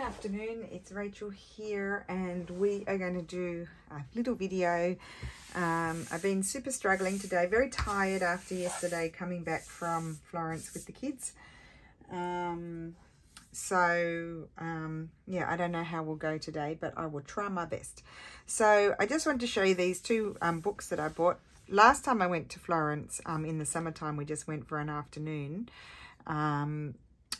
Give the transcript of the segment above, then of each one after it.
afternoon, it's Rachel here and we are going to do a little video. Um, I've been super struggling today, very tired after yesterday coming back from Florence with the kids. Um, so um, yeah, I don't know how we'll go today, but I will try my best. So I just wanted to show you these two um, books that I bought. Last time I went to Florence um, in the summertime, we just went for an afternoon.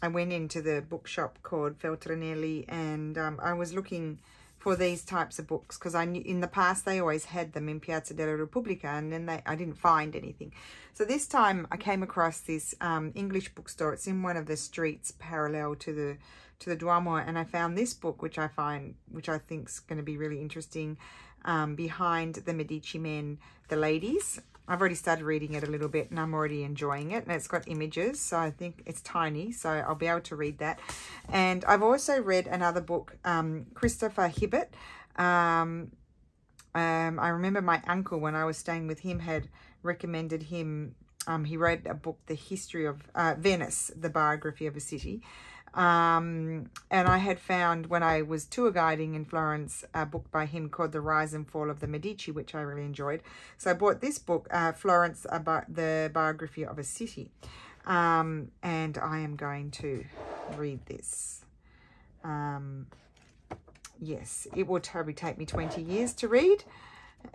I went into the bookshop called Feltrinelli and um, I was looking for these types of books because I knew in the past they always had them in Piazza della Repubblica and then they I didn't find anything. So this time I came across this um, English bookstore. It's in one of the streets parallel to the to the Duomo and I found this book which I find which I think is going to be really interesting um, behind the Medici men, the ladies. I've already started reading it a little bit and I'm already enjoying it. And it's got images, so I think it's tiny, so I'll be able to read that. And I've also read another book, um, Christopher Hibbert. Um, um, I remember my uncle, when I was staying with him, had recommended him. Um, he wrote a book, The History of uh, Venice, the biography of a city. Um, and I had found when I was tour guiding in Florence a book by him called The Rise and Fall of the Medici, which I really enjoyed. So I bought this book, uh, Florence, about the biography of a city. Um, and I am going to read this. Um, yes, it will probably take me 20 years to read.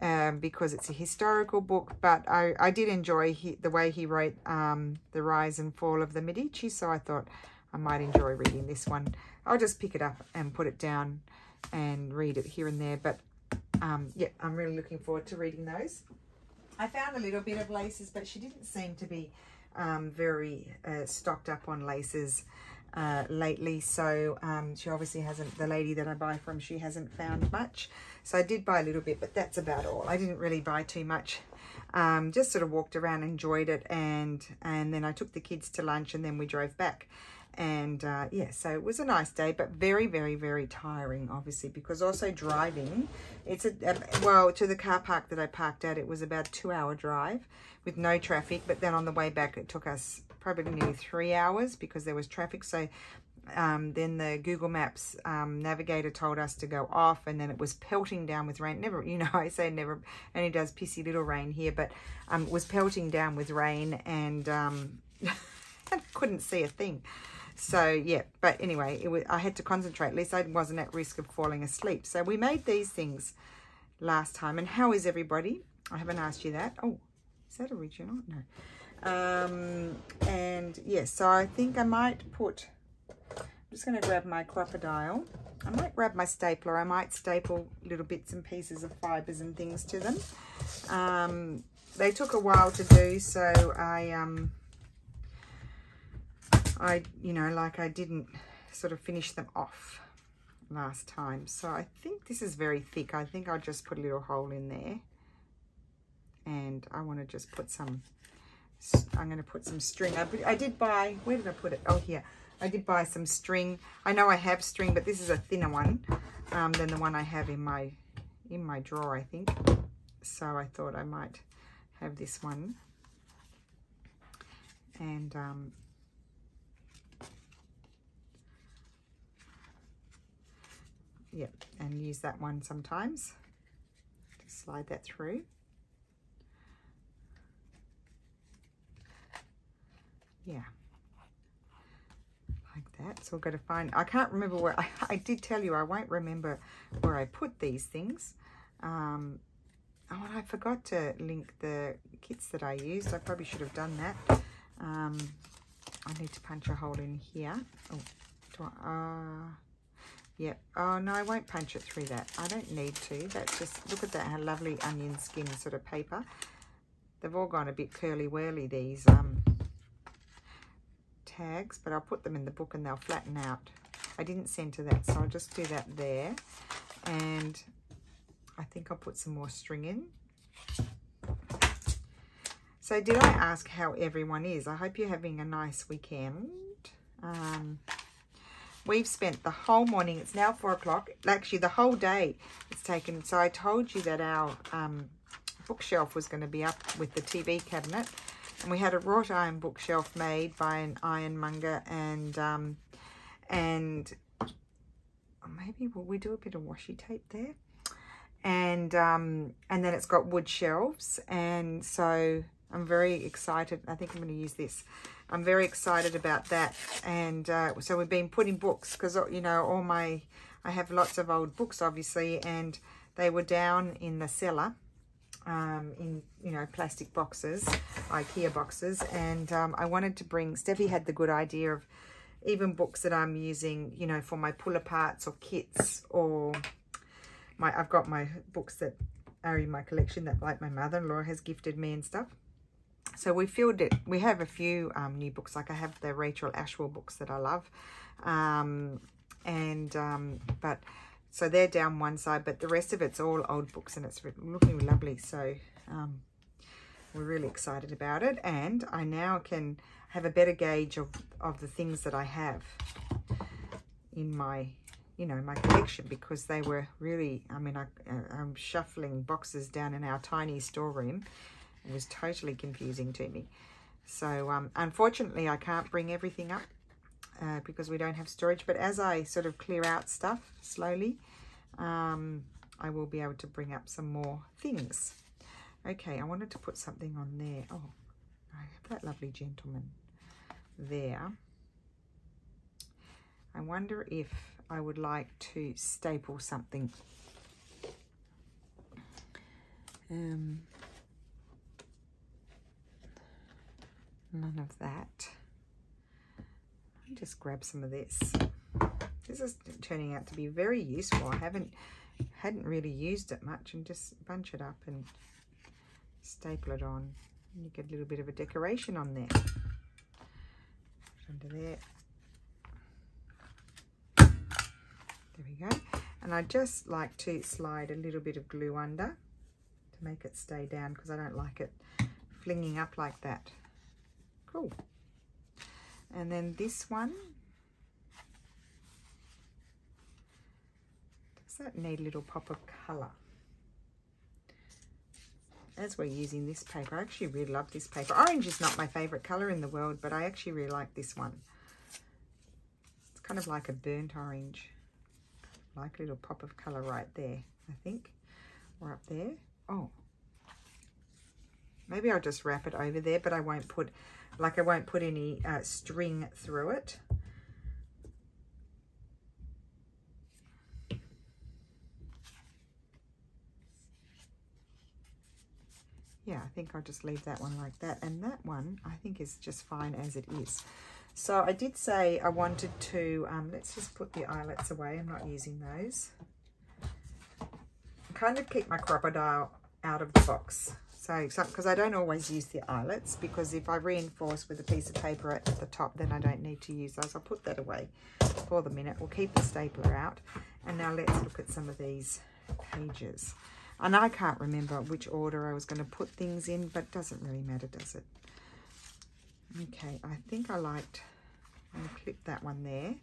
Um, because it's a historical book, but I, I did enjoy he, the way he wrote um, The Rise and Fall of the Medici, so I thought I might enjoy reading this one. I'll just pick it up and put it down and read it here and there. But um, yeah, I'm really looking forward to reading those. I found a little bit of laces, but she didn't seem to be um, very uh, stocked up on laces uh, lately. So um, she obviously hasn't, the lady that I buy from, she hasn't found much. So I did buy a little bit, but that's about all. I didn't really buy too much. Um, just sort of walked around, enjoyed it, and and then I took the kids to lunch, and then we drove back and uh, yeah so it was a nice day but very very very tiring obviously because also driving it's a, a, well to the car park that I parked at it was about two hour drive with no traffic but then on the way back it took us probably nearly three hours because there was traffic so um, then the Google Maps um, navigator told us to go off and then it was pelting down with rain. Never, you know, I say never, only does pissy little rain here, but um, was pelting down with rain and um, couldn't see a thing. So yeah, but anyway, it was, I had to concentrate. At least I wasn't at risk of falling asleep. So we made these things last time. And how is everybody? I haven't asked you that. Oh, is that original? No. Um, and yes, yeah, so I think I might put, I'm just going to grab my crocodile. I might grab my stapler. I might staple little bits and pieces of fibres and things to them. Um, they took a while to do, so I um, I, you know, like I didn't sort of finish them off last time. So I think this is very thick. I think I'll just put a little hole in there. And I want to just put some, I'm going to put some string. I, I did buy, where did I put it? Oh, here. I did buy some string. I know I have string, but this is a thinner one um, than the one I have in my, in my drawer, I think. So I thought I might have this one. And um, Yep, and use that one sometimes. Just slide that through. Yeah, like that. So we've got to find, I can't remember where, I, I did tell you I won't remember where I put these things. Um, oh, and I forgot to link the kits that I used. I probably should have done that. Um, I need to punch a hole in here. Oh, do I, uh, Yep. Oh, no, I won't punch it through that. I don't need to. That's just, look at that, how lovely onion skin sort of paper. They've all gone a bit curly-whirly, these um, tags, but I'll put them in the book and they'll flatten out. I didn't center that, so I'll just do that there. And I think I'll put some more string in. So did I ask how everyone is? I hope you're having a nice weekend. Um, We've spent the whole morning, it's now four o'clock, actually the whole day it's taken. So I told you that our um, bookshelf was going to be up with the TV cabinet. And we had a wrought iron bookshelf made by an ironmonger and, um, and maybe will we do a bit of washi tape there? And, um, and then it's got wood shelves. And so I'm very excited. I think I'm going to use this. I'm very excited about that. And uh, so we've been putting books because, you know, all my, I have lots of old books, obviously, and they were down in the cellar um, in, you know, plastic boxes, Ikea boxes. And um, I wanted to bring, Steffi had the good idea of even books that I'm using, you know, for my pull aparts or kits or my, I've got my books that are in my collection that like my mother-in-law has gifted me and stuff. So we filled it. We have a few um, new books, like I have the Rachel Ashwell books that I love. Um, and, um, but so they're down one side, but the rest of it's all old books and it's looking lovely. So um, we're really excited about it. And I now can have a better gauge of, of the things that I have in my, you know, my collection because they were really, I mean, I, I'm shuffling boxes down in our tiny storeroom. It was totally confusing to me. So um, unfortunately, I can't bring everything up uh, because we don't have storage. But as I sort of clear out stuff slowly, um, I will be able to bring up some more things. Okay, I wanted to put something on there. Oh, I have that lovely gentleman there. I wonder if I would like to staple something. Um, none of that just grab some of this. This is turning out to be very useful. I haven't hadn't really used it much and just bunch it up and staple it on. And you get a little bit of a decoration on there. Under there. There we go. And I just like to slide a little bit of glue under to make it stay down because I don't like it flinging up like that. Cool. And then this one, does that need a little pop of colour? As we're using this paper, I actually really love this paper. Orange is not my favourite colour in the world, but I actually really like this one. It's kind of like a burnt orange. Like a little pop of colour right there, I think. Or up there. Oh, maybe I'll just wrap it over there, but I won't put like I won't put any uh, string through it. Yeah, I think I'll just leave that one like that. And that one, I think, is just fine as it is. So I did say I wanted to, um, let's just put the eyelets away. I'm not using those. Kind of keep my crocodile out of the box. So, because I don't always use the eyelets, because if I reinforce with a piece of paper at the top, then I don't need to use those. I'll put that away for the minute. We'll keep the stapler out. And now let's look at some of these pages. And I can't remember which order I was going to put things in, but it doesn't really matter, does it? Okay, I think I liked, I'm going to clip that one there.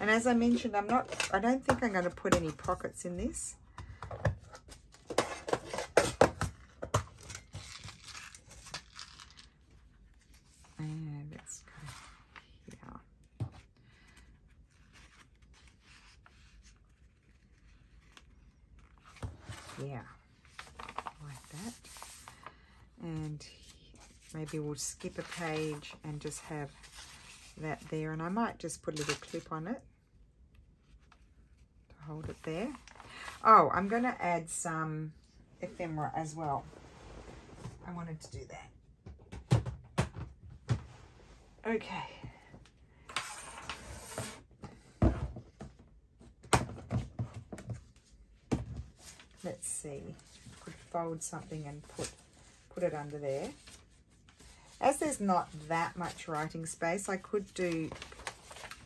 And as I mentioned, I'm not, I don't think I'm going to put any pockets in this. Yeah. Like that. And maybe we'll skip a page and just have that there. And I might just put a little clip on it to hold it there. Oh I'm going to add some ephemera as well. I wanted to do that okay let's see, could fold something and put, put it under there. As there's not that much writing space, I could do,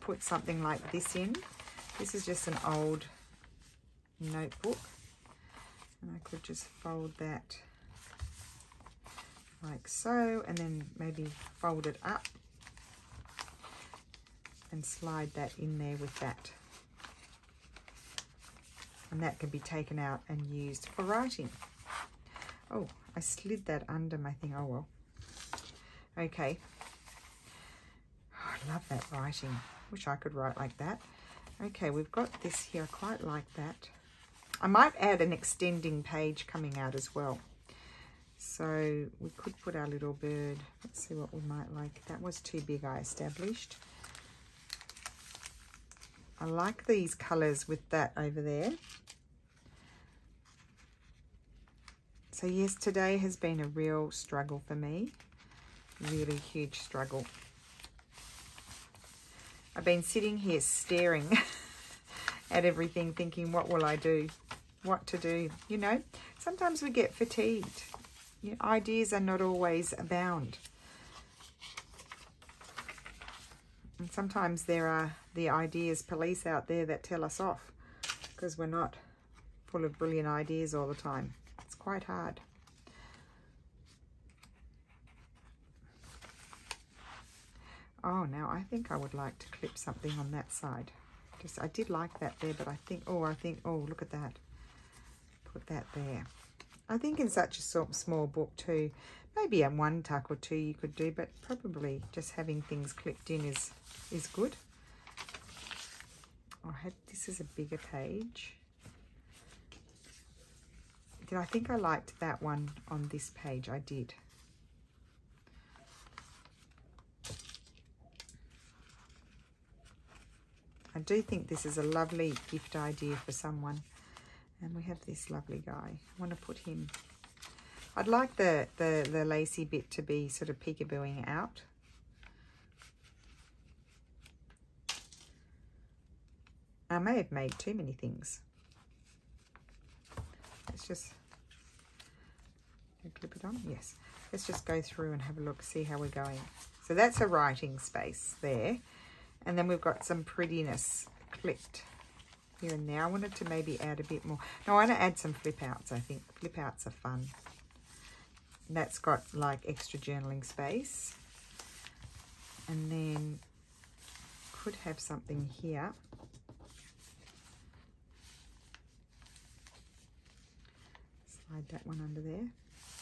put something like this in. This is just an old notebook. And I could just fold that like so, and then maybe fold it up and slide that in there with that and that can be taken out and used for writing. Oh, I slid that under my thing. Oh, well. Okay. Oh, I love that writing. Wish I could write like that. Okay, we've got this here. I quite like that. I might add an extending page coming out as well. So we could put our little bird. Let's see what we might like. That was too big, I established. I like these colours with that over there. So yes, today has been a real struggle for me. Really huge struggle. I've been sitting here staring at everything thinking, what will I do? What to do? You know, sometimes we get fatigued. You know, ideas are not always abound. And sometimes there are the ideas police out there that tell us off because we're not full of brilliant ideas all the time. It's quite hard. Oh, now I think I would like to clip something on that side. Just, I did like that there, but I think, oh, I think, oh, look at that. Put that there. I think in such a small book too, maybe a one tuck or two you could do, but probably just having things clipped in is, is good. I had, this is a bigger page. Did I think I liked that one on this page? I did. I do think this is a lovely gift idea for someone. And we have this lovely guy. I want to put him... I'd like the, the, the lacy bit to be sort of peekabooing out. I may have made too many things. Let's just clip it on. Yes. Let's just go through and have a look, see how we're going. So that's a writing space there. And then we've got some prettiness clipped here and there. I wanted to maybe add a bit more. No, I want to add some flip outs, I think. Flip outs are fun. That's got like extra journaling space. And then could have something here. Slide that one under there.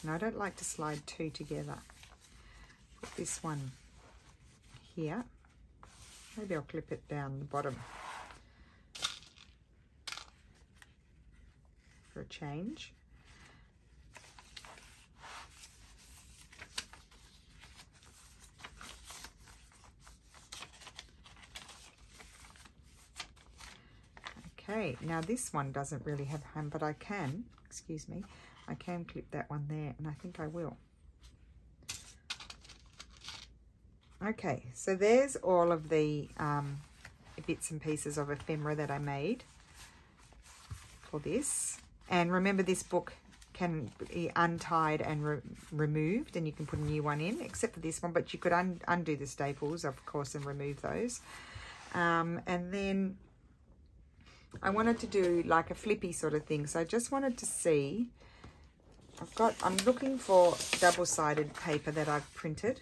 And I don't like to slide two together. Put this one here. Maybe I'll clip it down the bottom for a change. Okay, now this one doesn't really have a hem, but I can, excuse me, I can clip that one there, and I think I will. Okay, so there's all of the um, bits and pieces of ephemera that I made for this. And remember this book can be untied and re removed and you can put a new one in except for this one but you could un undo the staples of course and remove those um, and then I wanted to do like a flippy sort of thing so I just wanted to see I've got I'm looking for double-sided paper that I've printed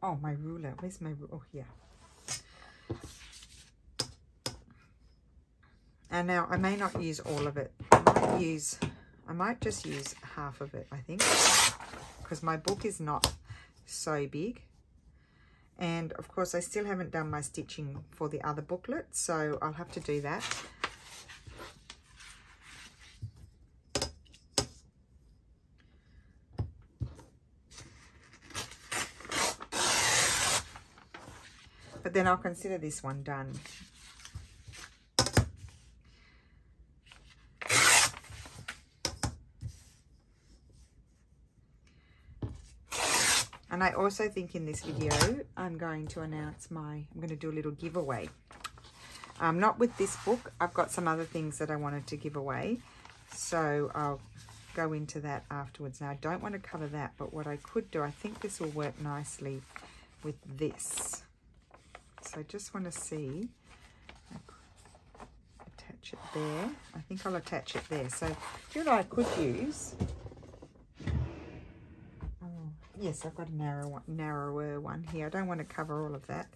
Oh, my ruler. Where's my ruler? Oh, here. And now I may not use all of it. I might use, I might just use half of it, I think, because my book is not so big. And of course, I still haven't done my stitching for the other booklet, so I'll have to do that. But then I'll consider this one done. And I also think in this video, I'm going to announce my, I'm going to do a little giveaway. Um, not with this book. I've got some other things that I wanted to give away. So I'll go into that afterwards. Now, I don't want to cover that, but what I could do, I think this will work nicely with this. So I just want to see, attach it there. I think I'll attach it there. So do you know I could use? yes, I've got a narrow, narrower one here. I don't want to cover all of that.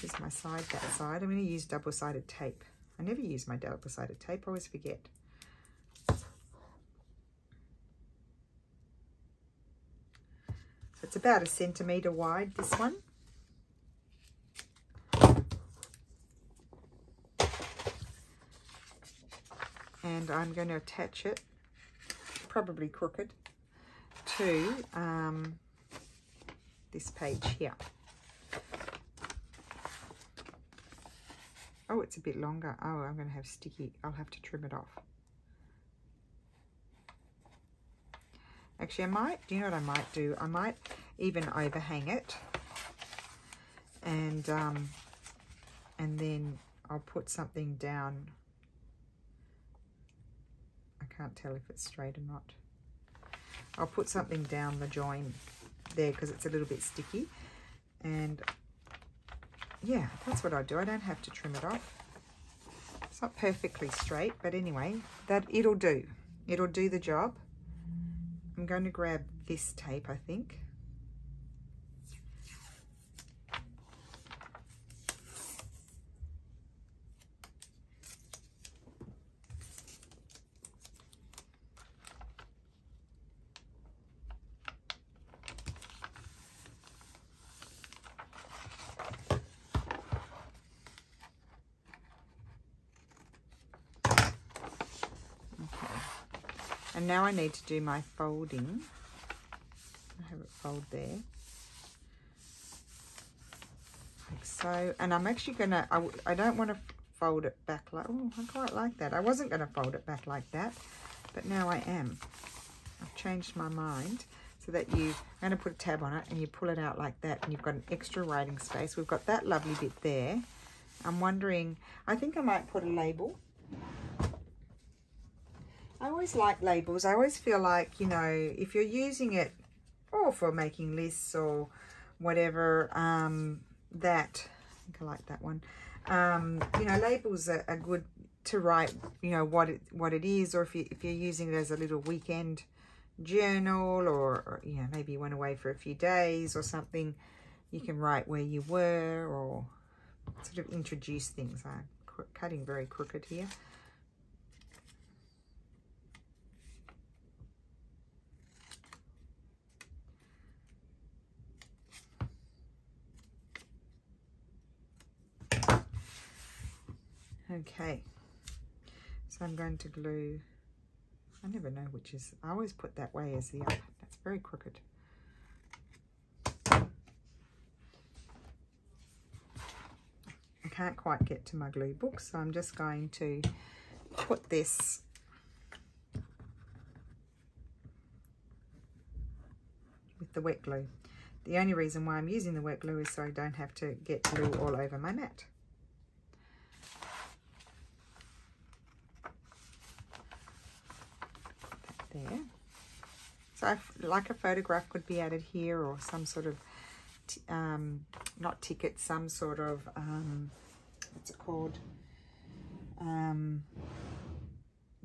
This is my side, that side. I'm going to use double-sided tape. I never use my double-sided tape. I always forget. It's about a centimetre wide, this one. And I'm going to attach it, probably crooked to um, this page here. Oh, it's a bit longer. Oh, I'm going to have sticky. I'll have to trim it off. Actually, I might, do you know what I might do? I might even overhang it and um, and then I'll put something down. I can't tell if it's straight or not. I'll put something down the join there because it's a little bit sticky. And yeah that's what I do. I don't have to trim it off. It's not perfectly straight but anyway that it'll do. It'll do the job. I'm going to grab this tape I think now I need to do my folding. I have it fold there. Like so. And I'm actually going to, I don't want to fold it back like, oh, I quite like that. I wasn't going to fold it back like that, but now I am. I've changed my mind so that you, I'm going to put a tab on it and you pull it out like that and you've got an extra writing space. We've got that lovely bit there. I'm wondering, I think I might put a label I always like labels. I always feel like, you know, if you're using it or for making lists or whatever, um, that, I think I like that one. Um, you know, labels are, are good to write, you know, what it, what it is, or if, you, if you're using it as a little weekend journal or, or, you know, maybe you went away for a few days or something, you can write where you were or sort of introduce things. I'm cutting very crooked here. Okay, so I'm going to glue, I never know which is, I always put that way as the up, that's very crooked. I can't quite get to my glue book, so I'm just going to put this with the wet glue. The only reason why I'm using the wet glue is so I don't have to get glue all over my mat. There. So like a photograph could be added here or some sort of, um, not ticket, some sort of, um, what's it called? Um,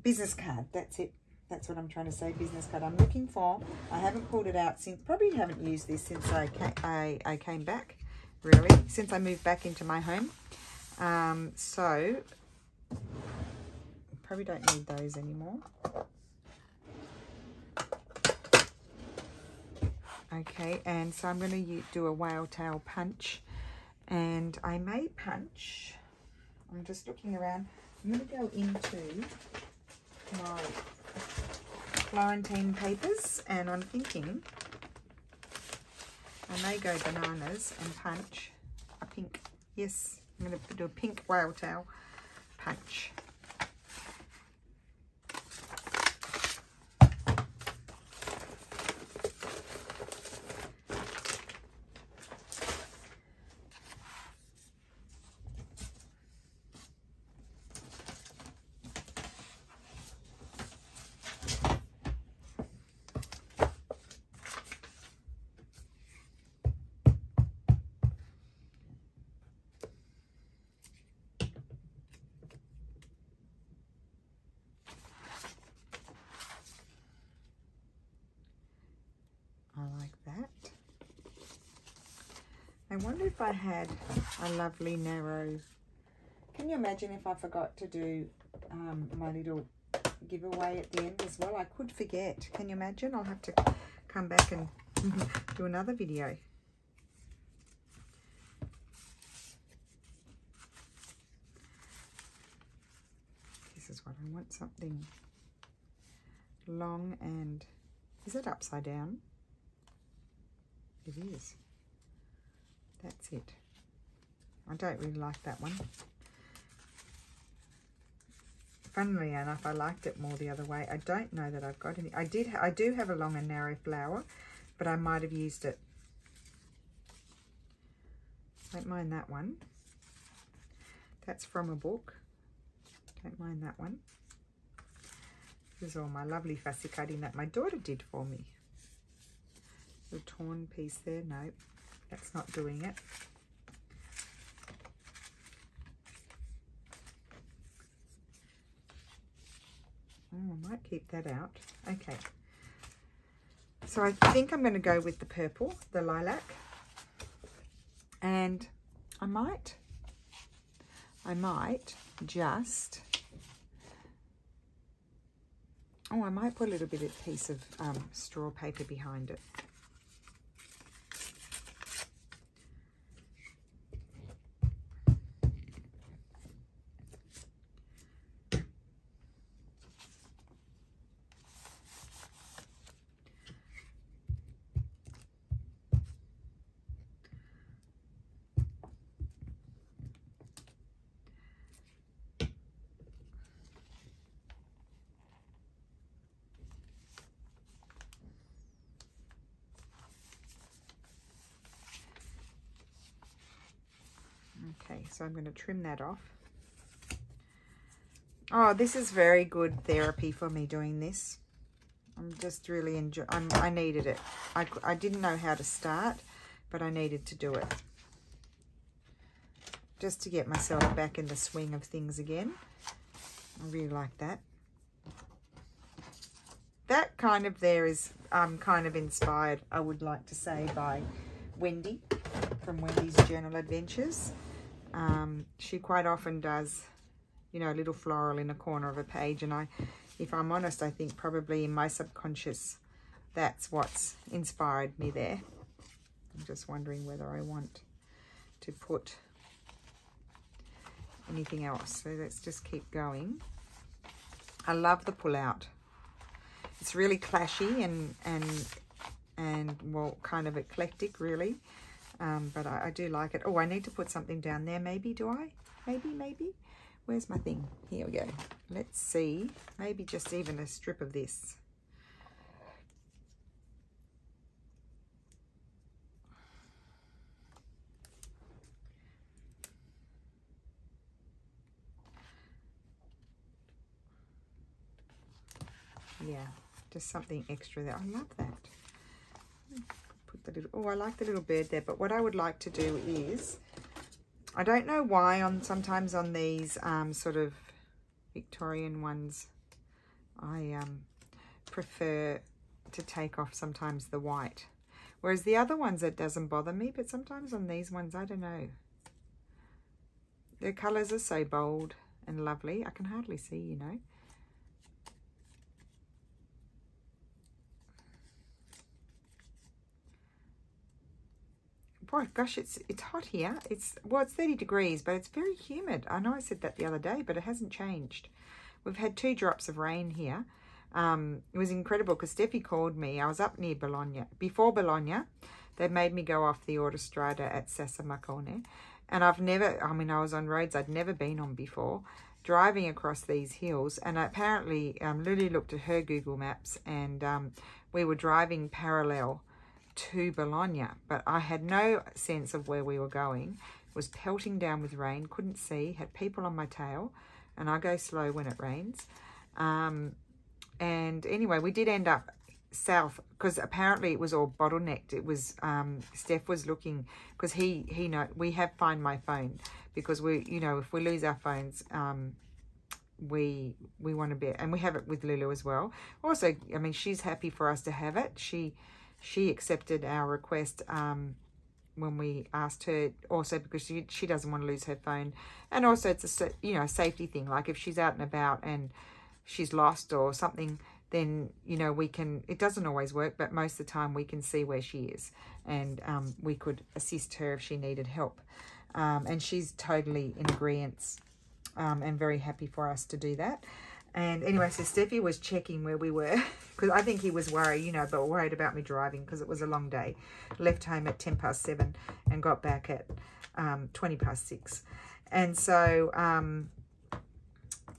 business card, that's it. That's what I'm trying to say, business card. I'm looking for, I haven't pulled it out since, probably haven't used this since I came, I, I came back, really, since I moved back into my home. Um, so, probably don't need those anymore. Okay and so I'm going to do a whale tail punch. And I may punch I'm just looking around I'm going to go into my Florentine papers and I'm thinking I may go bananas and punch a pink yes I'm going to do a pink whale tail punch I had a lovely narrow... Can you imagine if I forgot to do um, my little giveaway at the end as well? I could forget. Can you imagine? I'll have to come back and do another video. This is what I want something long and is it upside down? It is. That's it. I don't really like that one. Funnily enough, I liked it more the other way. I don't know that I've got any. I did. I do have a long and narrow flower, but I might have used it. Don't mind that one. That's from a book. Don't mind that one. This is all my lovely fussy cutting that my daughter did for me. The torn piece there. No, that's not doing it. Oh, I might keep that out. Okay. So I think I'm going to go with the purple, the lilac. And I might, I might just, oh, I might put a little bit of piece of um, straw paper behind it. Okay, so I'm going to trim that off. Oh, this is very good therapy for me doing this. I'm just really enjoy. I'm, I needed it. I, I didn't know how to start, but I needed to do it. Just to get myself back in the swing of things again. I really like that. That kind of there is um, kind of inspired, I would like to say, by Wendy from Wendy's Journal Adventures. Um, she quite often does, you know, a little floral in a corner of a page. And I, if I'm honest, I think probably in my subconscious, that's what's inspired me there. I'm just wondering whether I want to put anything else. So let's just keep going. I love the pull out. It's really clashy and, and, and well, kind of eclectic really. Um, but I, I, do like it. Oh, I need to put something down there. Maybe, do I? Maybe, maybe. Where's my thing? Here we go. Let's see. Maybe just even a strip of this. Yeah, just something extra there. I love that little, oh, I like the little bird there. But what I would like to do is, I don't know why on sometimes on these um, sort of Victorian ones, I um, prefer to take off sometimes the white. Whereas the other ones, it doesn't bother me. But sometimes on these ones, I don't know. The colours are so bold and lovely. I can hardly see, you know. Boy, gosh, it's it's hot here. It's well, it's 30 degrees, but it's very humid. I know I said that the other day, but it hasn't changed. We've had two drops of rain here. Um, it was incredible because Steffi called me. I was up near Bologna. Before Bologna, they made me go off the autostrada at Sasso Marconi. And I've never, I mean, I was on roads I'd never been on before, driving across these hills. And apparently, um, Lily looked at her Google Maps and um, we were driving parallel to Bologna, but I had no sense of where we were going. It was pelting down with rain, couldn't see, had people on my tail, and I go slow when it rains. Um, and anyway, we did end up south because apparently it was all bottlenecked. It was um, Steph was looking because he he know we have find my phone because we you know if we lose our phones um, we we want to be and we have it with Lulu as well. Also, I mean she's happy for us to have it. She she accepted our request um, when we asked her also because she, she doesn't want to lose her phone. And also it's a you know safety thing like if she's out and about and she's lost or something then you know we can it doesn't always work but most of the time we can see where she is and um, we could assist her if she needed help. Um, and she's totally in agreement um, and very happy for us to do that And anyway, so Steffi was checking where we were because I think he was worried, you know, but worried about me driving because it was a long day. Left home at 10 past 7 and got back at um, 20 past 6. And so um,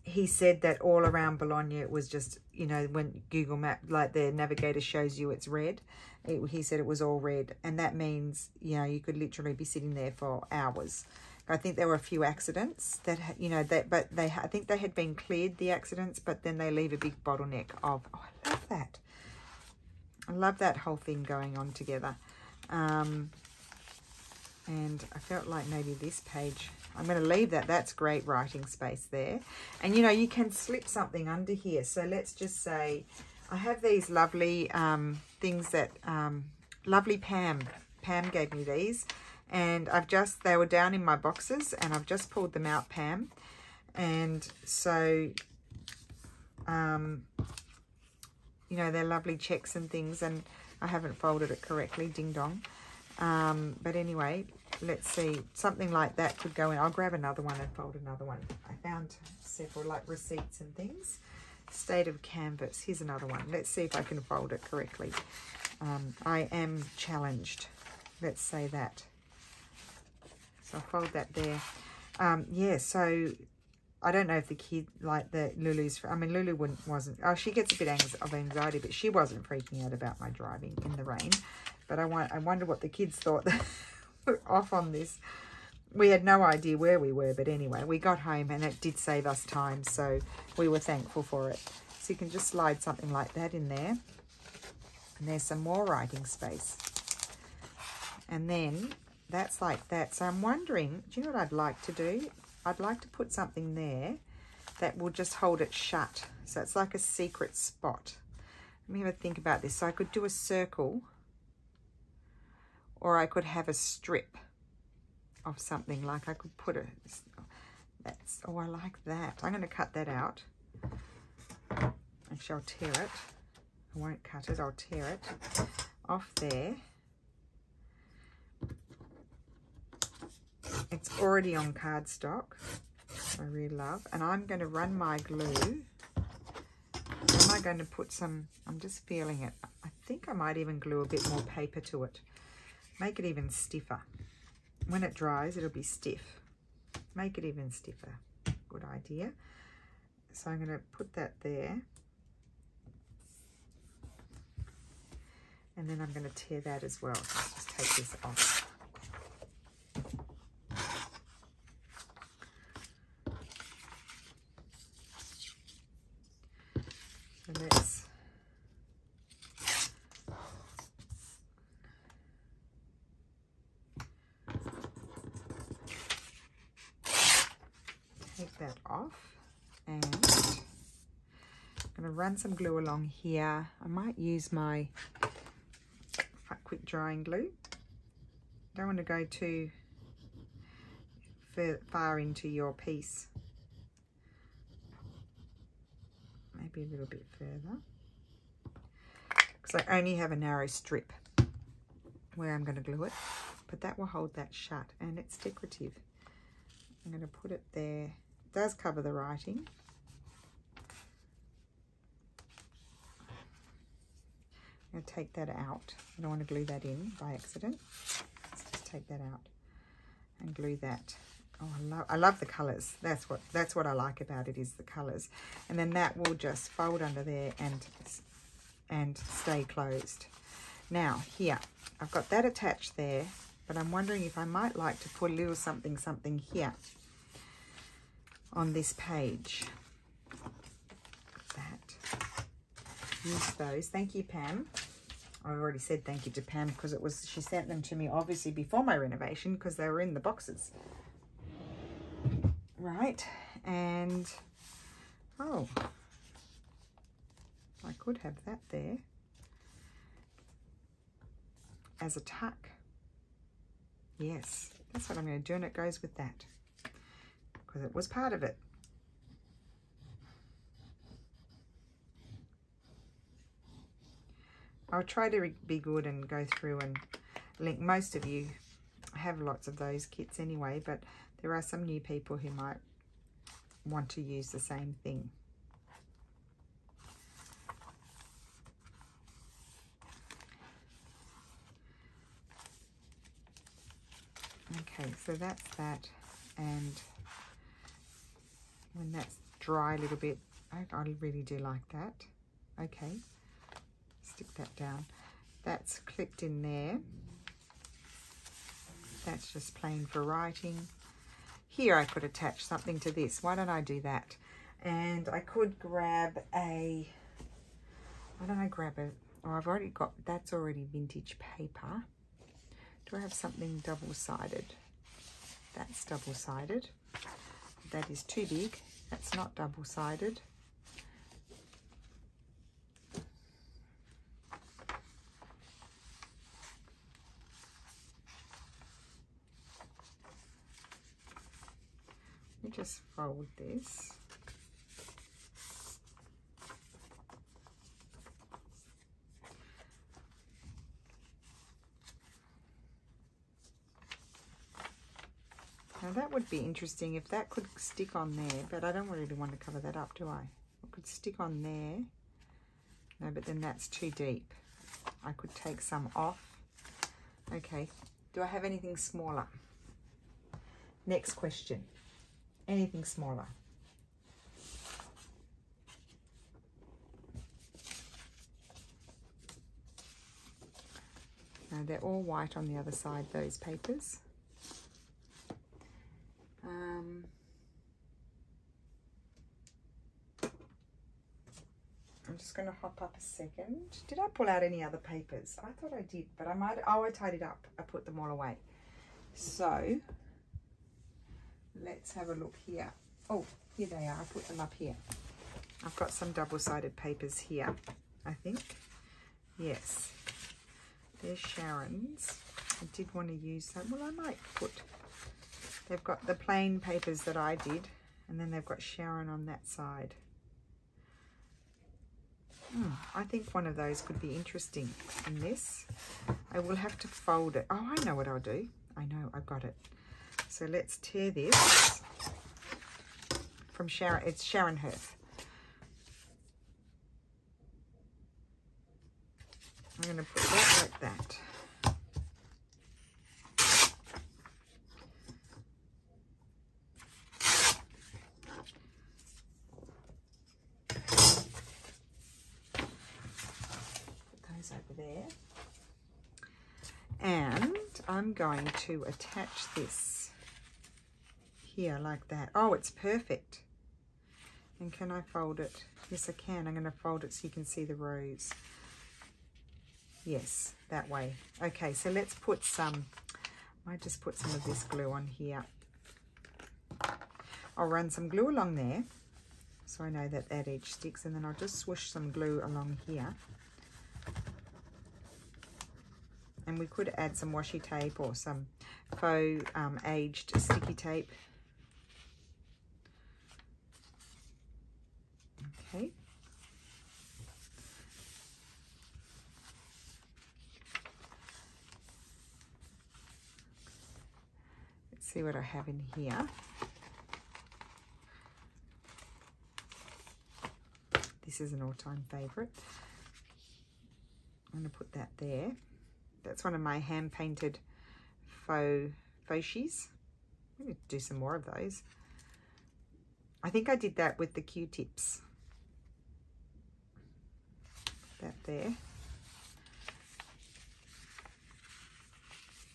he said that all around Bologna it was just, you know, when Google Map, like the navigator shows you it's red, it, he said it was all red. And that means, you know, you could literally be sitting there for hours. I think there were a few accidents that, you know, that, but they, I think they had been cleared, the accidents, but then they leave a big bottleneck of, oh, I love that. I love that whole thing going on together. Um, and I felt like maybe this page, I'm going to leave that. That's great writing space there. And, you know, you can slip something under here. So let's just say I have these lovely um, things that, um, lovely Pam. Pam gave me these and I've just, they were down in my boxes and I've just pulled them out, Pam. And so, um, you know, they're lovely checks and things and I haven't folded it correctly, ding dong. Um, but anyway, let's see, something like that could go in. I'll grab another one and fold another one. I found several like receipts and things. State of canvas, here's another one. Let's see if I can fold it correctly. Um, I am challenged, let's say that. I'll fold that there. Um, yeah, so I don't know if the kid, like the Lulu's, I mean, Lulu wouldn't, wasn't, oh, she gets a bit of anxiety, but she wasn't freaking out about my driving in the rain. But I, want, I wonder what the kids thought we're off on this. We had no idea where we were, but anyway, we got home and it did save us time, so we were thankful for it. So you can just slide something like that in there. And there's some more writing space. And then that's like that. So I'm wondering, do you know what I'd like to do? I'd like to put something there that will just hold it shut. So it's like a secret spot. Let me have a think about this. So I could do a circle or I could have a strip of something like I could put a, that's, oh, I like that. I'm going to cut that out. Actually, I'll tear it. I won't cut it, I'll tear it off there. It's already on cardstock, I really love. And I'm going to run my glue. Am I going to put some, I'm just feeling it. I think I might even glue a bit more paper to it. Make it even stiffer. When it dries, it'll be stiff. Make it even stiffer. Good idea. So I'm going to put that there. And then I'm going to tear that as well. Let's just take this off. this. Take that off and I'm going to run some glue along here. I might use my quick drying glue. Don't want to go too far into your piece. maybe a little bit further because I only have a narrow strip where I'm going to glue it but that will hold that shut and it's decorative I'm going to put it there it does cover the writing I'm going to take that out I don't want to glue that in by accident let's just take that out and glue that Oh, I love, I love the colours. That's what that's what I like about it is the colours. And then that will just fold under there and and stay closed. Now here, I've got that attached there, but I'm wondering if I might like to put a little something something here on this page. That. Use those. Thank you, Pam. I've already said thank you to Pam because it was she sent them to me obviously before my renovation because they were in the boxes. Right and oh I could have that there as a tuck. Yes that's what I'm going to do and it goes with that because it was part of it I'll try to be good and go through and link. Most of you have lots of those kits anyway, but there are some new people who might want to use the same thing. Okay, so that's that. And when that's dry a little bit, I, I really do like that. Okay stick that down. That's clipped in there. That's just plain for writing. Here I could attach something to this. Why don't I do that? And I could grab a, why don't I grab a, oh, I've already got, that's already vintage paper. Do I have something double-sided? That's double-sided. That is too big. That's not double-sided. Let me just fold this. Now that would be interesting if that could stick on there, but I don't really want to cover that up, do I? It could stick on there. No, but then that's too deep. I could take some off. Okay, do I have anything smaller? Next question. Anything smaller? No, they're all white on the other side, those papers. Um, I'm just going to hop up a second. Did I pull out any other papers? I thought I did, but I might. Oh, I tied it up. I put them all away. So let's have a look here. Oh, here they are. I put them up here. I've got some double-sided papers here, I think. Yes. they're Sharon's. I did want to use some. Well, I might put They've got the plain papers that I did, and then they've got Sharon on that side. Hmm, I think one of those could be interesting in this. I will have to fold it. Oh, I know what I'll do. I know, I've got it. So let's tear this from Sharon. It's Sharon Hearth. I'm going to put that like that. There. And I'm going to attach this here like that. Oh, it's perfect. And can I fold it? Yes, I can. I'm going to fold it so you can see the rows. Yes, that way. Okay, so let's put some, I might just put some of this glue on here. I'll run some glue along there so I know that that edge sticks and then I'll just swish some glue along here and we could add some washi tape or some faux um, aged sticky tape. Okay. Let's see what I have in here. This is an all-time favourite. I'm going to put that there. That's one of my hand painted faux fauxis. I'm going to do some more of those. I think I did that with the Q-tips. That there.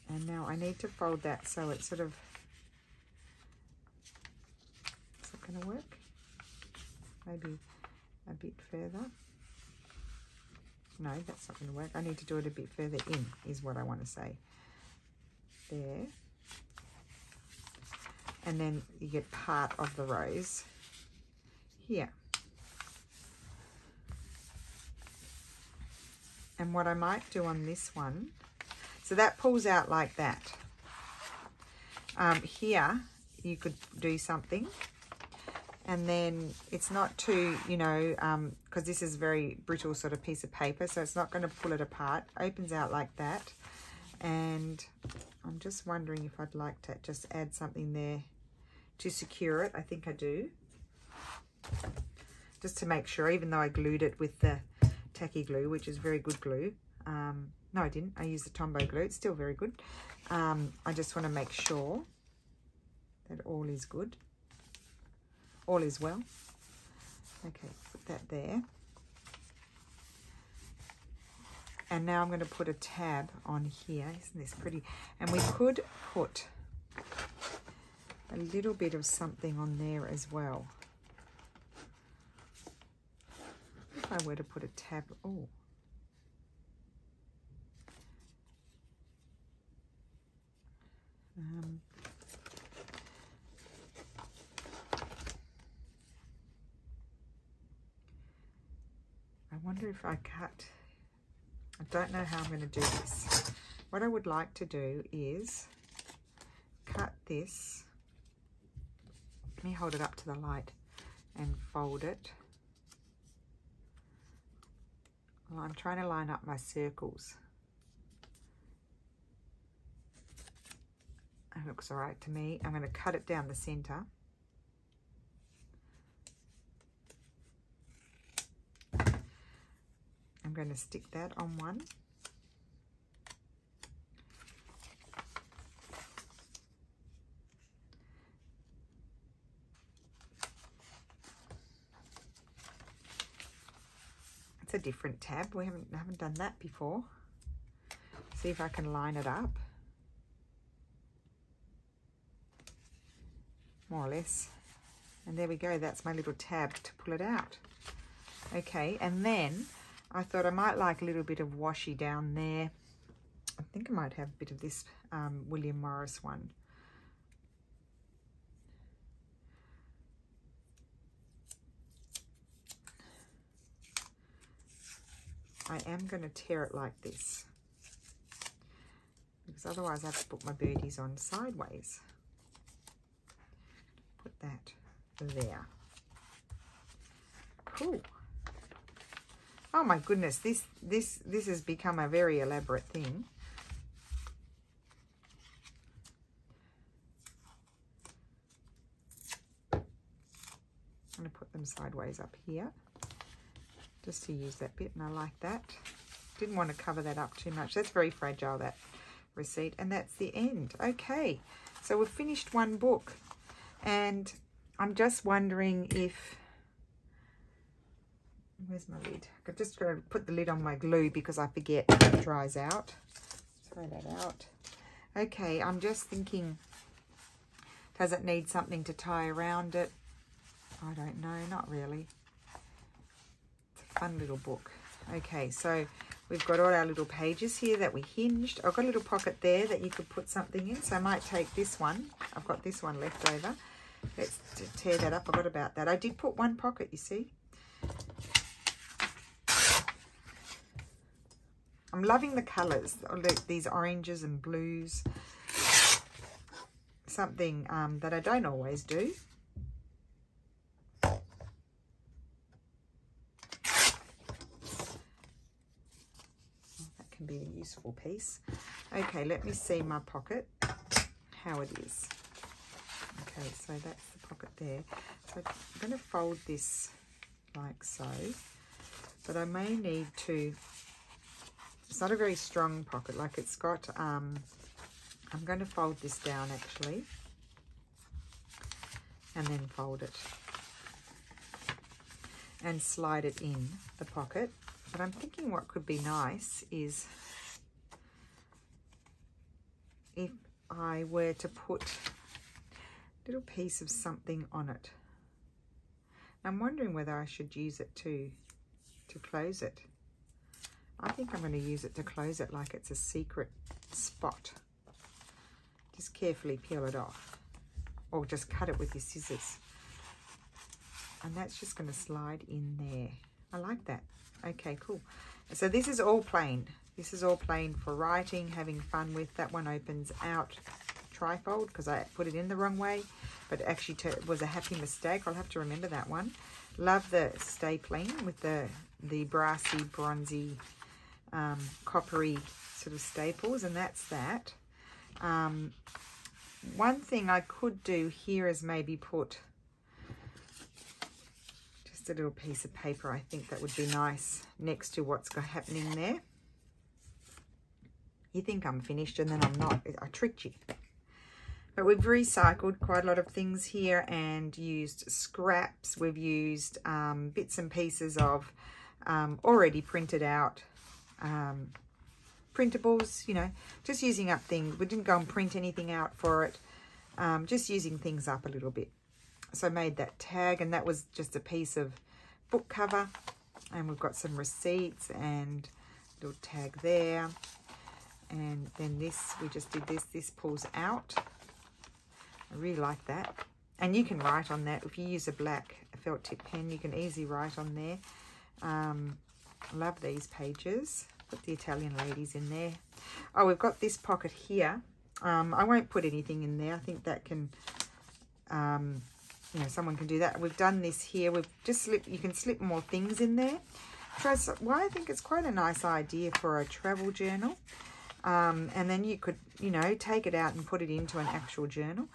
And now I need to fold that so it's sort of, is that going to work? Maybe a bit further. No, that's not going to work. I need to do it a bit further in, is what I want to say. There. And then you get part of the rose here. And what I might do on this one, so that pulls out like that. Um, here, you could do something and then it's not too, you know, because um, this is a very brittle sort of piece of paper, so it's not going to pull it apart. Opens out like that. And I'm just wondering if I'd like to just add something there to secure it. I think I do. Just to make sure, even though I glued it with the tacky glue, which is very good glue, um, no I didn't I used the Tombow glue it's still very good um, I just want to make sure that all is good all is well. Okay put that there. And now I'm going to put a tab on here isn't this pretty? And we could put a little bit of something on there as well. If I were to put a tab oh. Um, wonder if I cut I don't know how I'm going to do this. What I would like to do is cut this. Let me hold it up to the light and fold it. Well, I'm trying to line up my circles. It looks all right to me. I'm going to cut it down the center. I'm going to stick that on one. It's a different tab. We haven't haven't done that before. See if I can line it up. More or less. And there we go. That's my little tab to pull it out. Okay, and then I thought I might like a little bit of washi down there. I think I might have a bit of this um, William Morris one. I am going to tear it like this because otherwise I have to put my birdies on sideways. Put that there. Cool. Oh my goodness, this this this has become a very elaborate thing. I'm going to put them sideways up here just to use that bit and I like that. Didn't want to cover that up too much. That's very fragile, that receipt. And that's the end. Okay, so we've finished one book and I'm just wondering if Where's my lid? I'm just going to put the lid on my glue because I forget it dries out. Throw that out. Okay, I'm just thinking, does it need something to tie around it? I don't know, not really. It's a fun little book. Okay, so we've got all our little pages here that we hinged. I've got a little pocket there that you could put something in. So I might take this one. I've got this one left over. Let's tear that up. I got about that. I did put one pocket, you see. I'm loving the colours, these oranges and blues. Something um, that I don't always do. That can be a useful piece. Okay, let me see my pocket, how it is. Okay, so that's the pocket there. So I'm going to fold this like so, but I may need to it's not a very strong pocket. Like it's got, um, I'm going to fold this down actually. And then fold it. And slide it in the pocket. But I'm thinking what could be nice is if I were to put a little piece of something on it. I'm wondering whether I should use it to, to close it. I think I'm going to use it to close it like it's a secret spot. Just carefully peel it off or just cut it with your scissors. And that's just going to slide in there. I like that. Okay, cool. So this is all plain. This is all plain for writing, having fun with. That one opens out trifold because I put it in the wrong way, but actually was a happy mistake. I'll have to remember that one. Love the stapling with the, the brassy, bronzy um, coppery sort of staples, and that's that. Um, one thing I could do here is maybe put just a little piece of paper. I think that would be nice next to what's happening there. You think I'm finished and then I'm not. I tricked you. But we've recycled quite a lot of things here and used scraps. We've used um, bits and pieces of um, already printed out um, printables, you know, just using up things. We didn't go and print anything out for it, um, just using things up a little bit. So I made that tag and that was just a piece of book cover. And we've got some receipts and little tag there. And then this, we just did this, this pulls out. I really like that. And you can write on that. If you use a black felt tip pen, you can easily write on there. Um, love these pages. Put the Italian ladies in there. Oh, we've got this pocket here. Um, I won't put anything in there. I think that can, um, you know, someone can do that. We've done this here. We've just slipped, you can slip more things in there. So well, I think it's quite a nice idea for a travel journal. Um, and then you could, you know, take it out and put it into an actual journal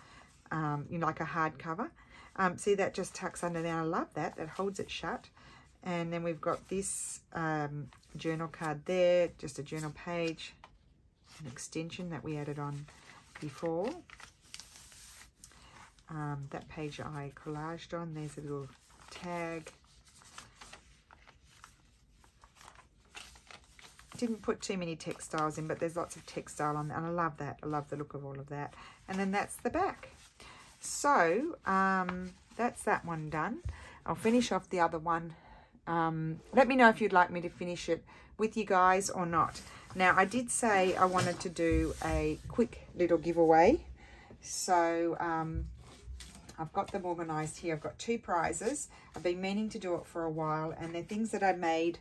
um, you know, like a hardcover. Um, see, that just tucks under there. I love that. That holds it shut. And then we've got this um, journal card there, just a journal page, an extension that we added on before. Um, that page I collaged on, there's a little tag. Didn't put too many textiles in, but there's lots of textile on and I love that. I love the look of all of that. And then that's the back. So um, that's that one done. I'll finish off the other one. Um, let me know if you'd like me to finish it with you guys or not. Now, I did say I wanted to do a quick little giveaway. So um, I've got them organised here. I've got two prizes. I've been meaning to do it for a while and they're things that I made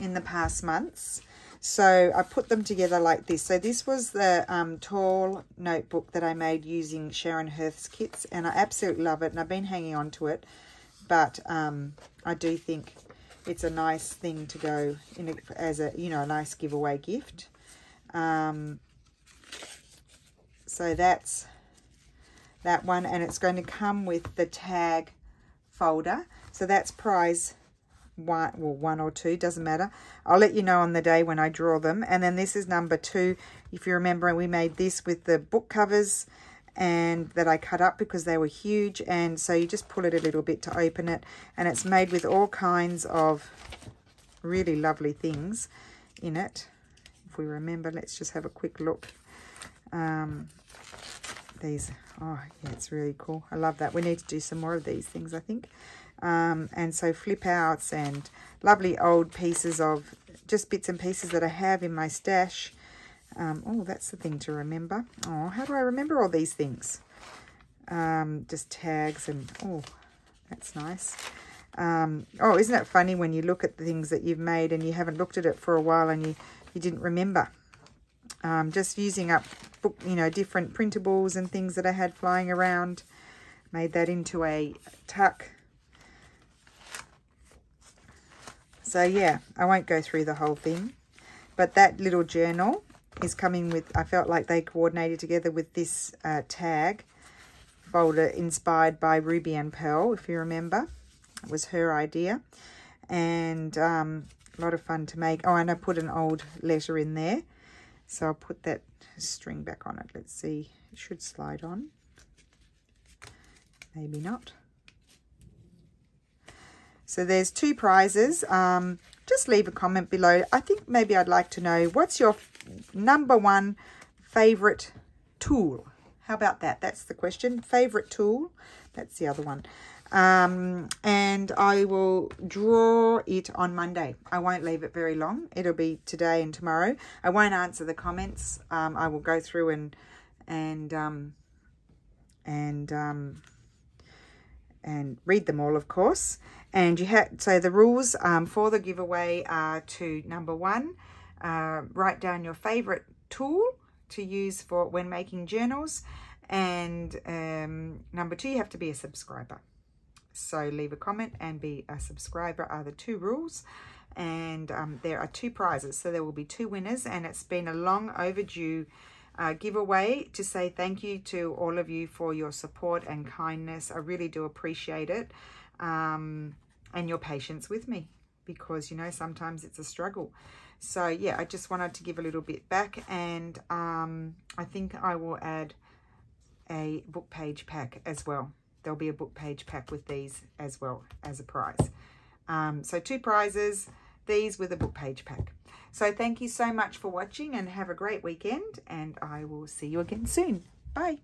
in the past months. So I put them together like this. So this was the um, tall notebook that I made using Sharon Hearst's kits. And I absolutely love it. And I've been hanging on to it. But um, I do think it's a nice thing to go in a, as a, you know, a nice giveaway gift. Um, so that's that one. And it's going to come with the tag folder. So that's prize one, well, one or two, doesn't matter. I'll let you know on the day when I draw them. And then this is number two. If you remember, we made this with the book covers and that I cut up because they were huge. And so you just pull it a little bit to open it. And it's made with all kinds of really lovely things in it. If we remember, let's just have a quick look. Um, these, oh, yeah, it's really cool. I love that. We need to do some more of these things, I think. Um, and so flip outs and lovely old pieces of just bits and pieces that I have in my stash. Um, oh, that's the thing to remember. Oh, how do I remember all these things? Um, just tags and, oh, that's nice. Um, oh, isn't it funny when you look at the things that you've made and you haven't looked at it for a while and you, you didn't remember? Um, just using up, book, you know, different printables and things that I had flying around. Made that into a tuck So yeah, I won't go through the whole thing. But that little journal is coming with, I felt like they coordinated together with this uh, tag folder inspired by Ruby and Pearl, if you remember. It was her idea. And um, a lot of fun to make. Oh, and I put an old letter in there. So I'll put that string back on it. Let's see. It should slide on. Maybe not. So there's two prizes. Um, just leave a comment below. I think maybe I'd like to know what's your number one favorite tool? How about that? That's the question. Favorite tool? That's the other one. Um, and I will draw it on Monday. I won't leave it very long. It'll be today and tomorrow. I won't answer the comments. Um, I will go through and and um, and um, and read them all, of course. And you had so the rules um, for the giveaway are to number one, uh, write down your favorite tool to use for when making journals. And um, number two, you have to be a subscriber. So leave a comment and be a subscriber are the two rules. And um, there are two prizes. So there will be two winners and it's been a long overdue uh, giveaway to say thank you to all of you for your support and kindness. I really do appreciate it um, and your patience with me because, you know, sometimes it's a struggle. So yeah, I just wanted to give a little bit back and um, I think I will add a book page pack as well. There'll be a book page pack with these as well as a prize. Um, so two prizes, these with a book page pack. So thank you so much for watching and have a great weekend and I will see you again soon. Bye.